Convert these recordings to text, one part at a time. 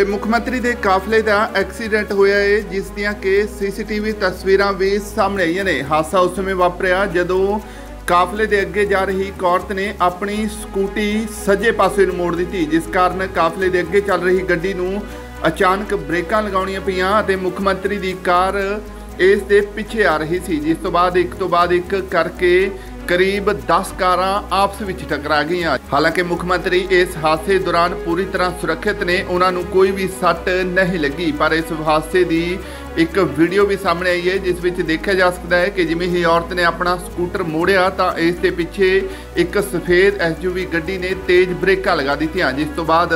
ਤੇ ਮੁੱਖ ਮੰਤਰੀ ਦੇ ਕਾਫਲੇ ਦਾ ਐਕਸੀਡੈਂਟ ਹੋਇਆ ਹੈ ਜਿਸ ਦੀਆਂ ਕਿ ਸੀਸੀਟੀਵੀ ਤਸਵੀਰਾਂ ਵੀ ਸਾਹਮਣੇ ਆਈਆਂ ਨੇ। ਹਾਦਸਾ ਉਸ ਸਮੇਂ ਵਾਪਰਿਆ ਜਦੋਂ ਕਾਫਲੇ ਦੇ ਅੱਗੇ ਜਾ ਰਹੀ ਇੱਕ ਔਰਤ ਨੇ ਆਪਣੀ ਸਕੂਟੀ ਸੱਜੇ ਪਾਸੇ ਨੂੰ ਮੋੜ ਦਿੱਤੀ, ਜਿਸ ਕਾਰਨ ਕਾਫਲੇ ਦੇ ਅੱਗੇ ਚੱਲ ਰਹੀ ਗੱਡੀ ਨੂੰ ਅਚਾਨਕ ਬ੍ਰੇਕਾਂ ਲਗਾਉਣੀਆਂ ਪਈਆਂ ਅਤੇ ਮੁੱਖ ਮੰਤਰੀ ਦੀ ਕਾਰ ਇਸ ਦੇ ਪਿੱਛੇ ਆ ਰਹੀ ਸੀ, ਜਿਸ ਤੋਂ ਬਾਅਦ ਇੱਕ ਤੋਂ ਬਾਅਦ ਇੱਕ ਕਰਕੇ ਕਰੀਬ 10 ਕਾਰਾਂ ਆਪਸ ਵਿੱਚ ਟਕਰਾ ਗਈਆਂ। ਹਾਲਾਂਕਿ ਮੁੱਖ ਮੰਤਰੀ ਇਸ ਹਾਦਸੇ ਦੌਰਾਨ ਪੂਰੀ ਤਰ੍ਹਾਂ ਸੁਰੱਖਿਅਤ ਨੇ, ਉਹਨਾਂ ਨੂੰ ਕੋਈ ਵੀ ਸੱਟ ਨਹੀਂ ਲੱਗੀ। ਪਰ ਇਸ ਹਾਦਸੇ ਦੀ ਇੱਕ ਵੀਡੀਓ ਵੀ ਸਾਹਮਣੇ ਆਈ ਹੈ, ਜਿਸ ਵਿੱਚ ਦੇਖਿਆ ਜਾ ਸਕਦਾ ਹੈ ਕਿ ਜਿਵੇਂ ਹੀ ਔਰਤ ਨੇ ਆਪਣਾ ਸਕੂਟਰ ਮੋੜਿਆ, ਤਾਂ ਇਸ ਦੇ ਪਿੱਛੇ ਇੱਕ ਸਫੇਦ ਐਸਯੂਵੀ ਗੱਡੀ ਨੇ ਤੇਜ਼ ਬ੍ਰੇਕਾਂ ਲਗਾ ਦਿੱਤੀਆਂ, ਜਿਸ ਤੋਂ ਬਾਅਦ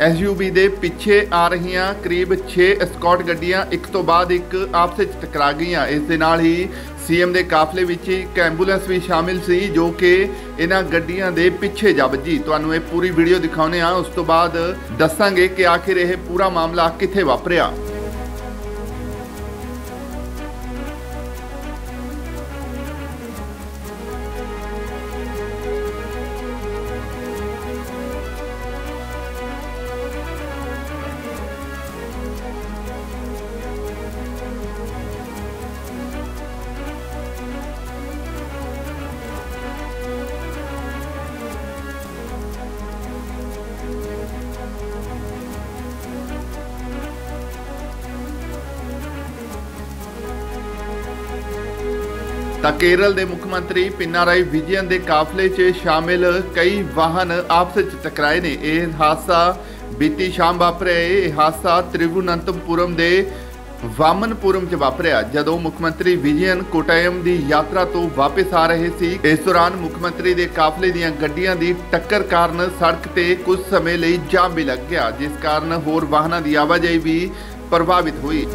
ਐਸਯੂਵੀ ਦੇ ਪਿੱਛੇ ਆ ਰਹੀਆਂ ਕਰੀਬ 6 ਐਸਕੌਟ ਗੱਡੀਆਂ ਇੱਕ ਤੋਂ ਬਾਅਦ ਇੱਕ ਆਪਸ ਵਿੱਚ ਟਕਰਾ ਗਈਆਂ। ਇਸ ਦੇ ਨਾਲ ਹੀ ਸੀਐਮ ਦੇ ਕਾਫਲੇ ਵਿੱਚ ਇੱਕ ਐਂਬੂਲੈਂਸ ਵੀ ਸ਼ਾਮਿਲ ਸੀ, ਜੋ ਕਿ ਇਹਨਾਂ ਗੱਡੀਆਂ ਦੇ ਪਿੱਛੇ ਜਾ ਵੱਜੀ। ਤੁਹਾਨੂੰ ਇਹ ਪੂਰੀ ਵੀਡੀਓ ਦਿਖਾਉਨੇ ਆ ਉਸ ਤੋਂ ਬਾਅਦ ਦੱਸਾਂਗੇ ਕਿ ਆਖਿਰ ਇਹ ਪੂਰਾ ਮਾਮਲਾ ਕਿੱਥੇ ਵਾਪਰਿਆ। ਤਾਂ ਕੇਰਲ ਦੇ ਮੁੱਖ ਮੰਤਰੀ ਪਿਨਾਰਾਈ ਵਿਜਯਨ ਦੇ ਕਾਫਲੇ 'ਚ ਸ਼ਾਮਿਲ ਕਈ ਵਾਹਨ ਆਪਸ ਵਿੱਚ ਟਕਰਾਏ ਨੇ। ਇਹ ਹਾਦਸਾ ਬੀਤੀ ਸ਼ਾਮ ਵਾਪਰਿਆ। ਹੈ। ਇਹ ਹਾਦਸਾ ਤ੍ਰਿਵੁਨੰਤਪੁਰਮ ਦੇ ਵਾਮਨਪੁਰਮ 'ਚ ਵਾਪਰਿਆ। ਜਦੋਂ ਮੁੱਖ ਮੰਤਰੀ ਵਿਜਯਨ ਕੋਟਾਯਮ ਦੀ ਯਾਤਰਾ ਤੋਂ ਵਾਪਸ ਆ ਰਹੇ ਸੀ, ਇਸ ਦੌਰਾਨ ਮੁੱਖ ਮੰਤਰੀ ਦੇ ਕਾਫਲੇ ਦੀਆਂ ਗੱਡੀਆਂ ਦੀ ਟੱਕਰ ਕਾਰਨ ਸੜਕ ਤੇ ਕੁਝ ਸਮੇਂ ਲਈ ਜਾਮ ਵੀ ਲੱਗ ਗਿਆ, ਜਿਸ ਕਾਰਨ ਹੋਰ ਵਾਹਨਾਂ ਦੀ ਆਵਾਜਾਈ ਵੀ ਪ੍ਰਭਾਵਿਤ ਹੋਈ।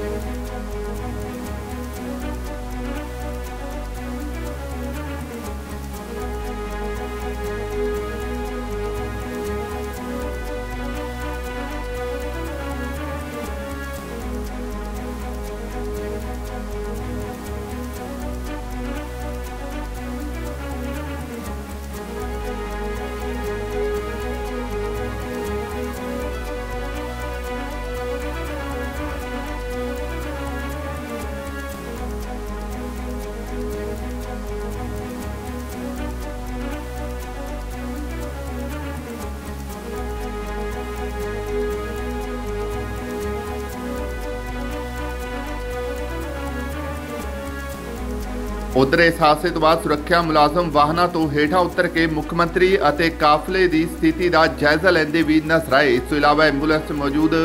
ਉਧਰ ਇਸ ਹਾਦਸੇ ਤੋਂ ਬਾਅਦ ਸੁਰੱਖਿਆ ਮੁਲਾਜ਼ਮ ਵਾਹਨਾਂ ਤੋਂ ਹੇਠਾਂ ਉਤਰ ਕੇ ਮੁੱਖ ਮੰਤਰੀ ਅਤੇ ਕਾਫਲੇ ਦੀ ਸਥਿਤੀ ਦਾ ਜਾਇਜ਼ਾ ਲੈਂਦੇ ਵੀ ਨਜ਼ਰ ਆਏ। ਇਸ ਤੋਂ ਇਲਾਵਾ ਐਂਬੂਲੈਂਸ ਮੌਜੂਦ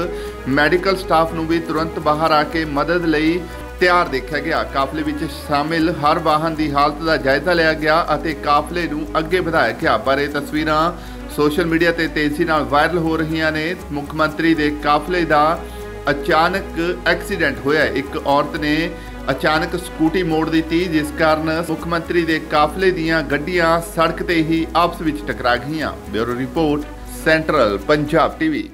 ਮੈਡੀਕਲ ਸਟਾਫ ਨੂੰ ਵੀ ਤੁਰੰਤ ਬਾਹਰ ਆ ਕੇ ਮਦਦ ਲਈ ਤਿਆਰ ਦੇਖਿਆ ਗਿਆ। ਕਾਫਲੇ ਵਿੱਚ ਸ਼ਾਮਿਲ ਹਰ ਵਾਹਨ ਦੀ ਹਾਲਤ ਦਾ ਜਾਇਜ਼ਾ ਲਿਆ ਗਿਆ ਅਤੇ ਕਾਫਲੇ ਨੂੰ ਅੱਗੇ ਵਧਾਇਆ ਗਿਆ। ਪਰ ਇਹ ਤਸਵੀਰਾਂ ਸੋਸ਼ਲ ਮੀਡੀਆ ਤੇ ਤੇਜ਼ੀ ਨਾਲ ਵਾਇਰਲ ਹੋ ਰਹੀਆਂ ਨੇ। ਮੁੱਖ ਮੰਤਰੀ ਦੇ ਕਾਫਲੇ ਦਾ ਅਚਾਨਕ ਐਕਸੀਡੈਂਟ ਹੋਇਆ। ਇੱਕ ਔਰਤ ਨੇ ਅਚਾਨਕ ਸਕੂਟੀ ਮੋੜ ਦਿੱਤੀ, ਜਿਸ ਕਾਰਨ ਮੁੱਖ ਮੰਤਰੀ ਦੇ ਕਾਫਲੇ ਦੀਆਂ ਗੱਡੀਆਂ ਸੜਕ ਤੇ ਹੀ ਆਪਸ ਵਿੱਚ ਟਕਰਾ ਗਈਆਂ। Bureau report, central Punjab TV.